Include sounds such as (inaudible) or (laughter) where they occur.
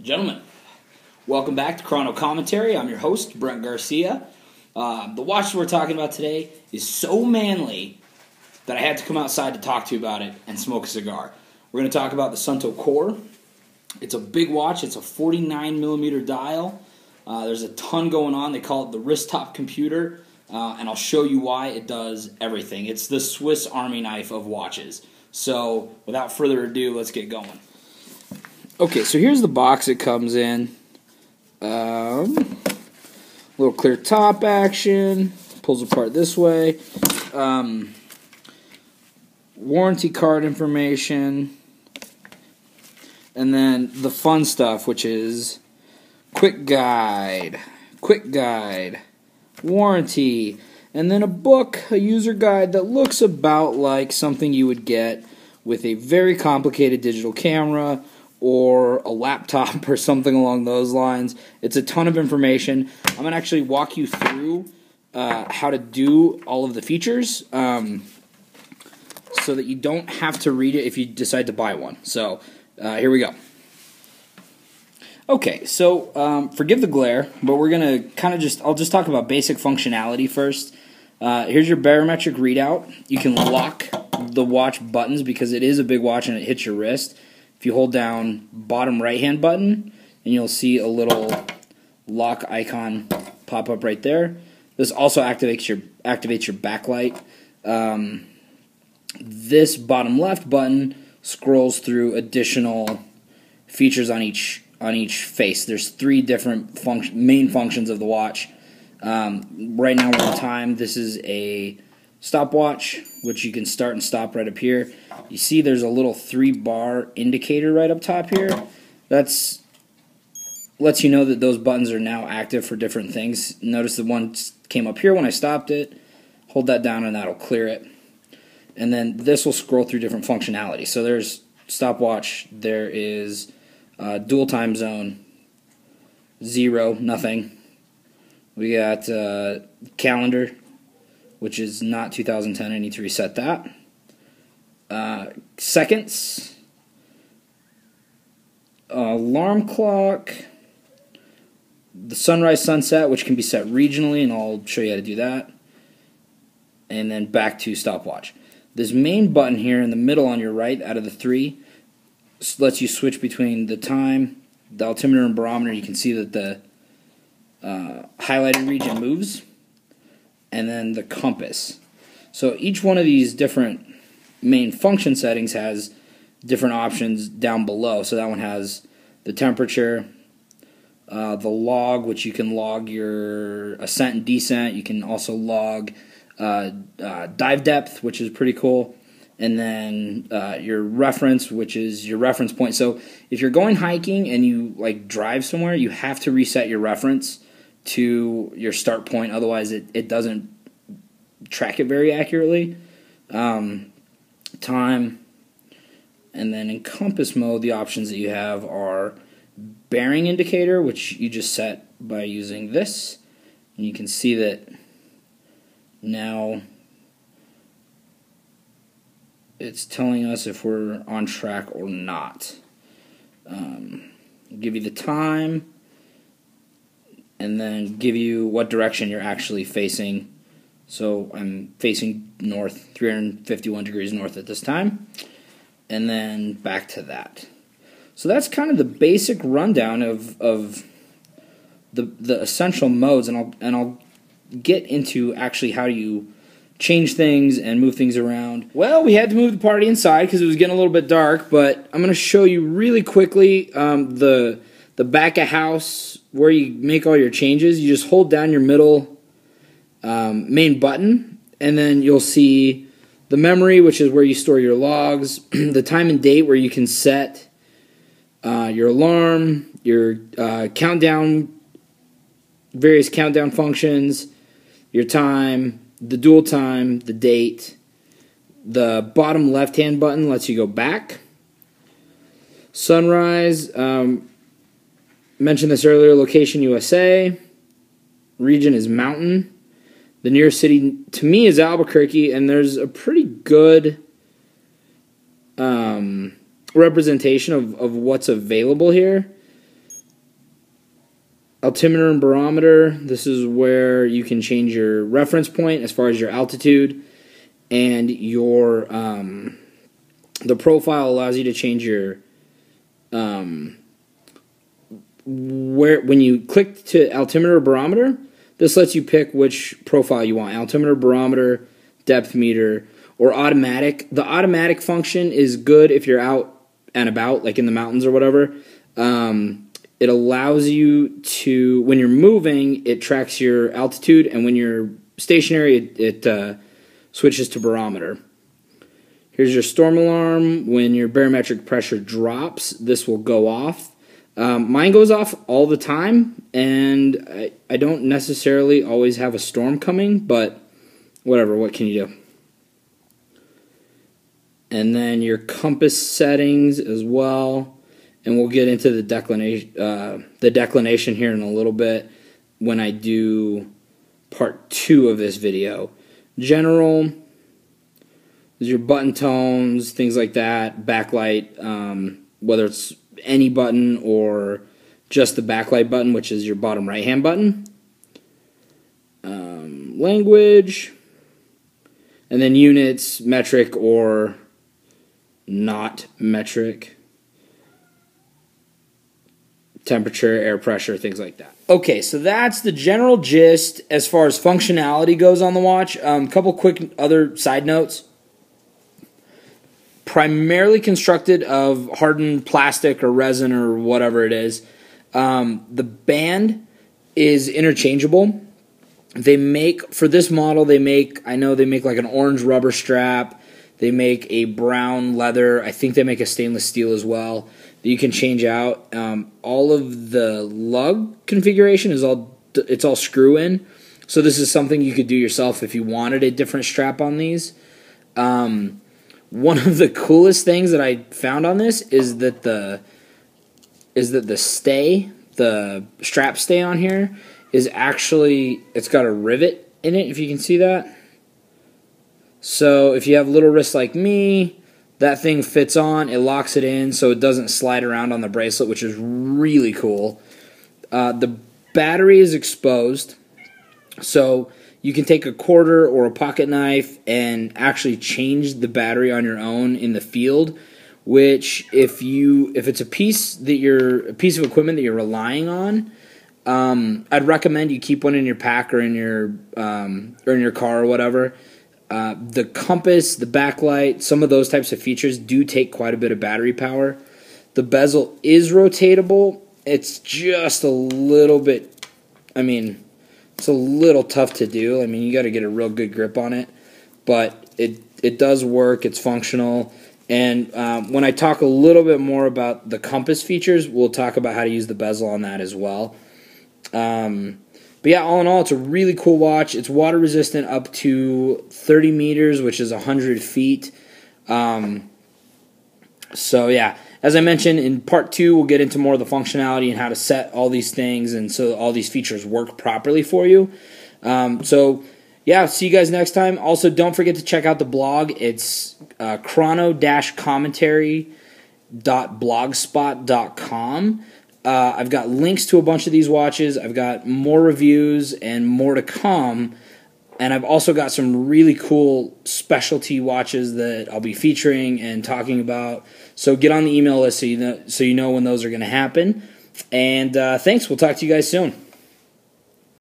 Gentlemen, welcome back to Chrono Commentary. I'm your host, Brent Garcia. Uh, the watch we're talking about today is so manly that I had to come outside to talk to you about it and smoke a cigar. We're going to talk about the Suunto Core. It's a big watch, it's a 49 millimeter dial. Uh, there's a ton going on. They call it the wrist top computer, uh, and I'll show you why it does everything. It's the Swiss Army knife of watches. So, without further ado, let's get going. Okay, so here's the box it comes in. Um, little clear top action. Pulls apart this way. Um, warranty card information. And then the fun stuff, which is quick guide, quick guide, warranty, and then a book, a user guide that looks about like something you would get with a very complicated digital camera or a laptop (laughs) or something along those lines. It's a ton of information. I'm going to actually walk you through uh, how to do all of the features um, so that you don't have to read it if you decide to buy one. So uh, here we go. Okay, so um, forgive the glare, but we're going to kind of just, I'll just talk about basic functionality first. Uh, here's your barometric readout. You can lock the watch buttons because it is a big watch and it hits your wrist. If you hold down bottom right hand button, and you'll see a little lock icon pop up right there. This also activates your activates your backlight. Um, this bottom left button scrolls through additional features on each on each face. There's three different function, main functions of the watch. Um, right now we're on time. This is a stopwatch, which you can start and stop right up here. You see there's a little three bar indicator right up top here. That's lets you know that those buttons are now active for different things. Notice the one came up here when I stopped it. Hold that down and that'll clear it. And then this will scroll through different functionality. So there's stopwatch, there is uh, dual time zone, zero, nothing. We got uh, calendar, which is not 2010. I need to reset that. Uh, seconds, alarm clock, the sunrise sunset, which can be set regionally, and I'll show you how to do that. And then back to stopwatch. This main button here in the middle on your right, out of the three, lets you switch between the time, the altimeter, and barometer. You can see that the uh, highlighted region moves, and then the compass. So each one of these different main function settings has different options down below. So that one has the temperature, uh, the log, which you can log your ascent and descent. You can also log uh, uh, dive depth, which is pretty cool. And then uh, your reference, which is your reference point. So if you're going hiking and you like drive somewhere, you have to reset your reference to your start point. Otherwise, it, it doesn't track it very accurately. Um, time, and then in compass mode, the options that you have are bearing indicator, which you just set by using this. And you can see that now it's telling us if we're on track or not. Um, give you the time, and then give you what direction you're actually facing. So I'm facing north, 351 degrees north at this time, and then back to that. So that's kind of the basic rundown of of the the essential modes, and I'll and I'll get into actually how you change things and move things around. Well, we had to move the party inside because it was getting a little bit dark, but I'm going to show you really quickly um, the the back of house where you make all your changes. You just hold down your middle um, main button, and then you'll see the memory, which is where you store your logs, (clears throat) the time and date where you can set uh, your alarm, your uh, countdown, various countdown functions, your time, the dual time, the date. The bottom left hand button lets you go back. Sunrise, um, mentioned this earlier, location USA. Region is mountain. The nearest city to me is Albuquerque, and there's a pretty good um, representation of, of what's available here. altimeter and barometer. This is where you can change your reference point as far as your altitude and your um, the profile allows you to change your um, where when you click to altimeter barometer this lets you pick which profile you want altimeter barometer depth meter or automatic the automatic function is good if you're out and about like in the mountains or whatever um, it allows you to when you're moving it tracks your altitude and when you're stationary it, it uh, switches to barometer Here's your storm alarm. When your barometric pressure drops, this will go off. Um, mine goes off all the time, and I, I don't necessarily always have a storm coming, but whatever, what can you do? And then your compass settings as well, and we'll get into the declination, uh, the declination here in a little bit when I do part two of this video. General, there's your button tones, things like that, backlight, um, whether it's any button or just the backlight button, which is your bottom right hand button. Um, language, and then units, metric or not metric. Temperature, air pressure, things like that. Okay, so that's the general gist as far as functionality goes on the watch. A um, couple quick other side notes primarily constructed of hardened plastic or resin or whatever it is. Um, the band is interchangeable. They make for this model. They make I know they make like an orange rubber strap. They make a brown leather. I think they make a stainless steel as well that you can change out. Um, all of the lug configuration is all it's all screw in. So this is something you could do yourself if you wanted a different strap on these. Um, one of the coolest things that I found on this is that the is that the stay, the strap stay on here is actually it's got a rivet in it if you can see that. So if you have little wrists like me, that thing fits on, it locks it in so it doesn't slide around on the bracelet, which is really cool. Uh, the battery is exposed, so you can take a quarter or a pocket knife and actually change the battery on your own in the field which if you if it's a piece that you're a piece of equipment that you're relying on um, I'd recommend you keep one in your pack or in your um, or in your car or whatever. Uh, the compass, the backlight, some of those types of features do take quite a bit of battery power. The bezel is rotatable. It's just a little bit. I mean, it's a little tough to do. I mean, you got to get a real good grip on it, but it it does work. It's functional. And um, when I talk a little bit more about the compass features, we'll talk about how to use the bezel on that as well. Um, but yeah, all in all, it's a really cool watch. It's water resistant up to 30 meters, which is 100 feet. Um, so yeah, as I mentioned in part two, we'll get into more of the functionality and how to set all these things and so all these features work properly for you. Um, so, yeah, see you guys next time. Also, don't forget to check out the blog. It's uh, chrono-commentary.blogspot.com. Uh, I've got links to a bunch of these watches. I've got more reviews and more to come. And I've also got some really cool specialty watches that I'll be featuring and talking about. So get on the email list so you know, so you know when those are going to happen. And uh, thanks. We'll talk to you guys soon.